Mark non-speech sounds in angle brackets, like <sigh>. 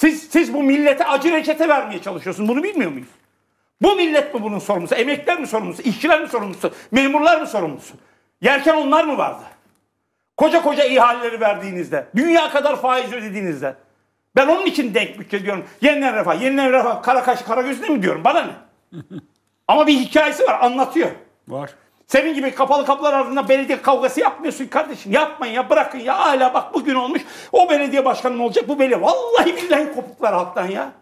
Siz, siz bu millete acı reçete vermeye çalışıyorsunuz. Bunu bilmiyor muyuz? Bu millet mi bunun sorumlusu? Emekler mi sorumlusu? İşçiler mi sorumlusu? Memurlar mı sorumlusu? Yerken onlar mı vardı? Koca koca ihaleleri verdiğinizde, dünya kadar faiz ödediğinizde. Ben onun için denk bütçe diyorum. Yeniden refah, yeniden refah, kara kaş, kara göz mi diyorum? Bana ne? <laughs> Ama bir hikayesi var, anlatıyor. Var. Senin gibi kapalı kapılar ardında belediye kavgası yapmıyorsun kardeşim. Yapmayın ya bırakın ya hala bak bugün olmuş. O belediye başkanı olacak bu belediye. Vallahi billahi kopuklar halktan ya.